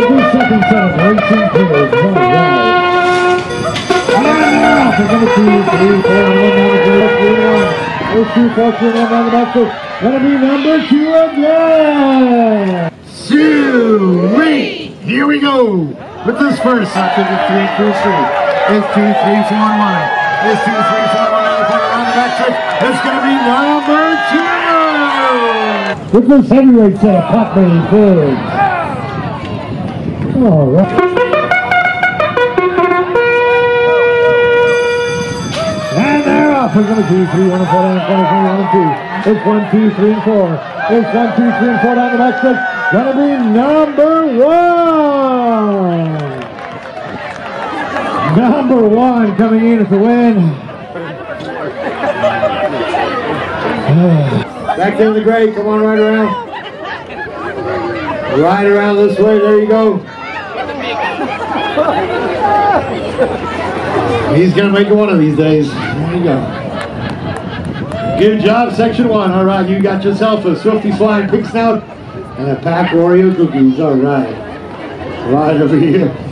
with the second set of racing pairs. All right. And they're off. They're number two, three, four, and one down the. Three one. Foot. Be number two again. Sue Here we go with this first the three crew. It's two, three, four, one. It's two, three, four, one the back strip. It's gonna be number two. With this heavyweight set of pot belly right. And they're off. It's number two, three, one, and four down corner, three, one, and two. It's one, two, three, and four. It's one, two, three, and four down the back stretch. Gonna be number one. Number one coming in as the win. Back down the grade. Come on, right around. Right around this way. There you go. He's gonna make one of these days. There you go. Good job, section one. All right, you got yourself a Swifty Swine pig snout and a pack Oreo cookies. All right. Right over here.